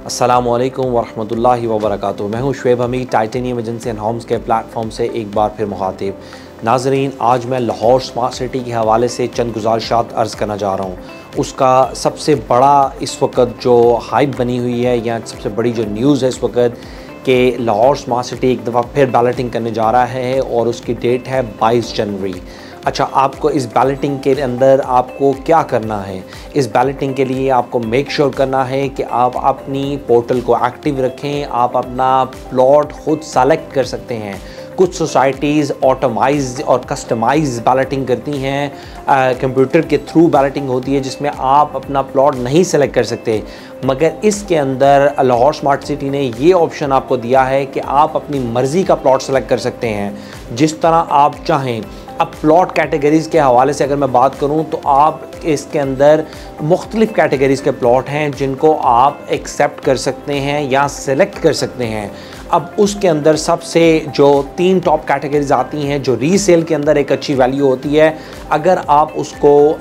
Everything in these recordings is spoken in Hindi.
अस्सलाम वालेकुम वरहमतुल्लाहि वबरकातुहू मैं हूँ Shoaib Hameed titanium agency and homes के प्लेटफॉर्म से एक बार फिर मुखातिब। नाजरीन, आज मैं लाहौर स्मार्ट सिटी के हवाले से चंद गुजारिशात अर्ज़ करना चाह रहा हूँ। उसका सबसे बड़ा इस वक्त जो हाइप बनी हुई है या सबसे बड़ी जो न्यूज़ है इस वक्त कि लाहौर स्मार्ट सिटी एक दफ़ा फिर बैलेटिंग करने जा रहा है और उसकी डेट है 22 जनवरी। अच्छा आपको इस बैलेटिंग के अंदर आपको क्या करना है? इस बैलेटिंग के लिए आपको मेक श्योर sure करना है कि आप अपनी पोर्टल को एक्टिव रखें, आप अपना प्लॉट खुद सेलेक्ट कर सकते हैं। कुछ सोसाइटीज़ ऑटोमाइज और कस्टमाइज बैलेटिंग करती हैं कंप्यूटर के थ्रू बैलेटिंग होती है, जिसमें आप अपना प्लॉट नहीं सेलेक्ट कर सकते। मगर इसके अंदर लाहौर स्मार्ट सिटी ने ये ऑप्शन आपको दिया है कि आप अपनी मर्ज़ी का प्लॉट सेलेक्ट कर सकते हैं। जिस तरह आप चाहें अब प्लॉट कैटेगरीज़ के हवाले से अगर मैं बात करूँ तो आप इसके अंदर मुख्तलिफ़ कैटेगरीज़ के प्लॉट हैं जिनको आप एक्सेप्ट कर सकते हैं या सेलेक्ट कर सकते हैं। अब उसके अंदर सबसे जो तीन टॉप कैटेगरीज आती हैं, जो रीसेल के अंदर एक अच्छी वैल्यू होती है, अगर आप उसको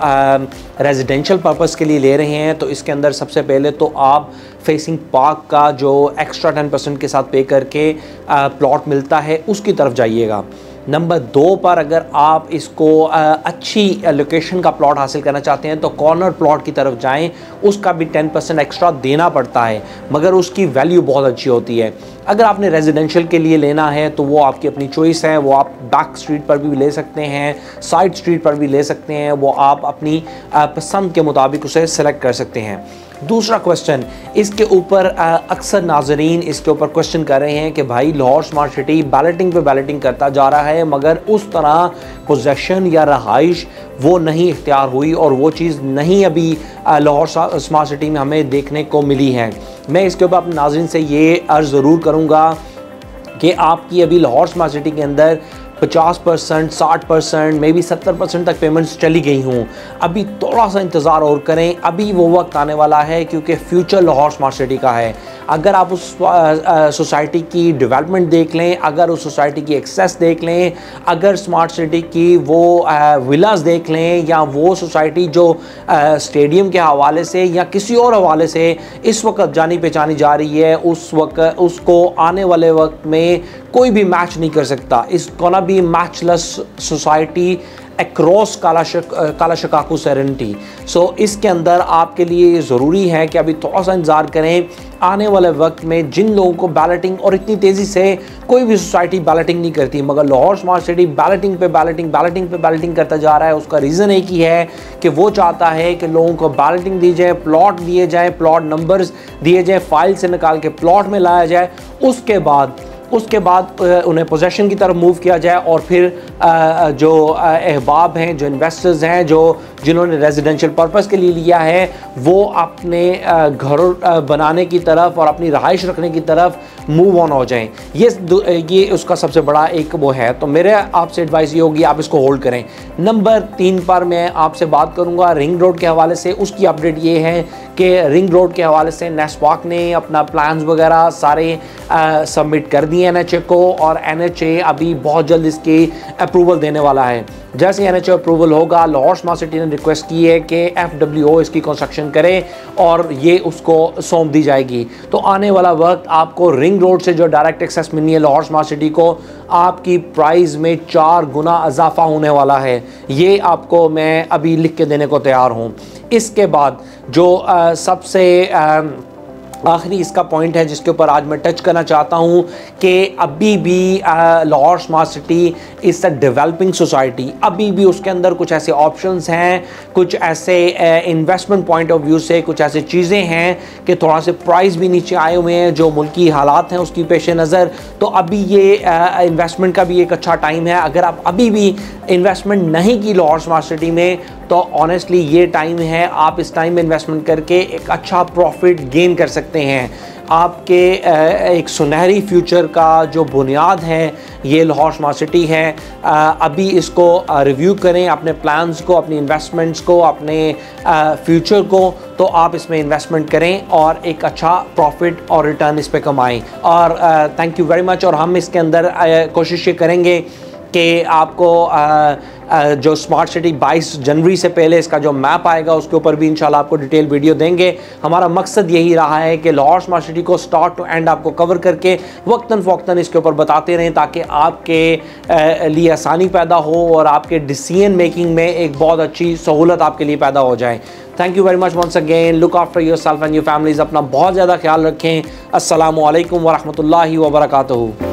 रेजिडेंशियल पर्पज़ के लिए ले रहे हैं तो इसके अंदर सबसे पहले तो आप फेसिंग पार्क का जो एक्स्ट्रा टेन परसेंट के साथ पे करके प्लॉट मिलता है, उसकी तरफ़ जाइएगा। नंबर दो पर अगर आप इसको अच्छी लोकेशन का प्लॉट हासिल करना चाहते हैं तो कॉर्नर प्लॉट की तरफ़ जाएँ। उसका भी टेन परसेंट एक्स्ट्रा देना पड़ता है, मगर उसकी वैल्यू बहुत अच्छी होती है। अगर आपने रेजिडेंशियल के लिए लेना है तो वो आपकी अपनी चॉइस है, वो आप बैक स्ट्रीट पर भी ले सकते हैं साइड स्ट्रीट पर भी ले सकते हैं, वो आप अपनी पसंद के मुताबिक उसे सेलेक्ट कर सकते हैं। दूसरा क्वेश्चन इसके ऊपर अक्सर नाजरीन इसके ऊपर क्वेश्चन कर रहे हैं कि भाई लाहौर स्मार्ट सिटी बैलेटिंग पे बैलेटिंग करता जा रहा है, मगर उस तरह पोजेशन या रहाइश वो नहीं इख्तियार हुई और वो चीज़ नहीं अभी लाहौर स्मार्ट सिटी में हमें देखने को मिली है। मैं इसके ऊपर अपने नाजरन से ये अर्ज़ ज़रूर करूँगा कि आपकी अभी लाहौर स्मार्ट सिटी के अंदर पचास परसेंट, साठ परसेंट मे बी सत्तर परसेंट तक पेमेंट्स चली गई हूँ। अभी थोड़ा सा इंतज़ार और करें। अभी वो वक्त आने वाला है क्योंकि फ्यूचर लाहौर स्मार्ट सिटी का है। अगर आप उस सोसाइटी की डेवलपमेंट देख लें, अगर उस सोसाइटी की एक्सेस देख लें, अगर स्मार्ट सिटी की वो विलास देख लें, या वो सोसाइटी जो स्टेडियम के हवाले से या किसी और हवाले से इस वक्त जानी पहचानी जा रही है, उस वक्त, उसको आने वाले वक्त में कोई भी मैच नहीं कर सकता। इस कोना भी मैचलेस सोसाइटी अक्रॉस काला शक काला शकाकू सेरेंटी सो इसके अंदर आपके लिए ज़रूरी है कि अभी थोड़ा सा इंतज़ार करें। आने वाले वक्त में जिन लोगों को बैलेटिंग और इतनी तेज़ी से कोई भी सोसाइटी बैलेटिंग नहीं करती, मगर लाहौर स्मार्ट सिटी बैलेटिंग पे बैलेटिंग बैलेटिंग पे बैलेटिंग करता जा रहा है, उसका रीज़न एक ही है कि वो चाहता है कि लोगों को बैलेटिंग दी जाए प्लॉट दिए जाए प्लॉट नंबर्स दिए जाए फ़ाइल से निकाल के प्लॉट में लाया जाए। उसके बाद उसके बाद उन्हें पोजेशन की तरफ़ मूव किया जाए और फिर जो अहबाब हैं, जो इन्वेस्टर्स हैं, जो, जिन्होंने रेजिडेंशियल पर्पस के लिए लिया है, वो अपने घर बनाने की तरफ़ और अपनी रहाइश रखने की तरफ़ मूव ऑन हो जाएँ। ये ये उसका सबसे बड़ा एक वो है। तो मेरे आपसे एडवाइस ये होगी, आप इसको होल्ड करें। नंबर तीन पर मैं आपसे बात करूँगा रिंग रोड के हवाले से। उसकी अपडेट ये है कि रिंग रोड के हवाले से नेस्पाक ने अपना प्लान्स वगैरह सारे सबमिट कर दिए एन को और एनएचए अभी बहुत जल्द इसकी अप्रूवल देने वाला है। जैसे एन अप्रूवल होगा, लाहौर स्मार्ट सिटी ने रिक्वेस्ट की है कि एफ़ इसकी कंस्ट्रक्शन करे और ये उसको सौंप दी जाएगी। तो आने वाला वक्त आपको रिंग रोड से जो डायरेक्ट एक्सेस मिलनी है लाहौर स्मार्ट सिटी को, आपकी प्राइस में चार गुना इजाफा होने वाला है। ये आपको मैं अभी लिख के देने को तैयार हूँ। इसके बाद जो सबसे आखिरी इसका पॉइंट है जिसके ऊपर आज मैं टच करना चाहता हूँ कि अभी भी Lahore smart city is a developing society अभी भी उसके अंदर कुछ ऐसे ऑप्शंस हैं, कुछ ऐसे इन्वेस्टमेंट पॉइंट ऑफ़ व्यू से कुछ ऐसे चीज़ें हैं कि थोड़ा से प्राइस भी नीचे आए हुए हैं, जो मुल्की हालात हैं उसकी पेश नज़र। तो अभी ये इन्वेस्टमेंट का भी एक अच्छा टाइम है। अगर आप अभी भी इन्वेस्टमेंट नहीं की लाहौर स्मार्ट सिटी में तो ऑनेस्टली ये टाइम है, आप इस टाइम में इन्वेस्टमेंट करके एक अच्छा प्रॉफिट गेन कर सकते हैं। आपके एक सुनहरी फ्यूचर का जो बुनियाद है, ये लाहौर स्मार्ट सिटी है। अभी इसको रिव्यू करें, अपने प्लान्स को, अपनी इन्वेस्टमेंट्स को, अपने फ्यूचर को तो आप इसमें इन्वेस्टमेंट करें और एक अच्छा प्रॉफिट और रिटर्न इस पर कमाएँ। और थैंक यू वेरी मच और हम इसके अंदर कोशिश ये करेंगे कि आपको आ, जो स्मार्ट सिटी 22 जनवरी से पहले इसका जो मैप आएगा उसके ऊपर भी इंशाल्लाह आपको डिटेल वीडियो देंगे। हमारा मकसद यही रहा है कि लाहौर स्मार्ट सिटी को स्टार्ट टू एंड आपको कवर करके वक्ता फ़वक्ता इसके ऊपर बताते रहें ताकि आपके लिए आसानी पैदा हो और आपके डिसीज़न मेकिंग में एक बहुत अच्छी सहूलत आपके लिए पैदा हो जाए। Thank you very much once again look after yourself and your families अपना बहुत ज़्यादा ख्याल रखें। असलकम वरहमल वर्का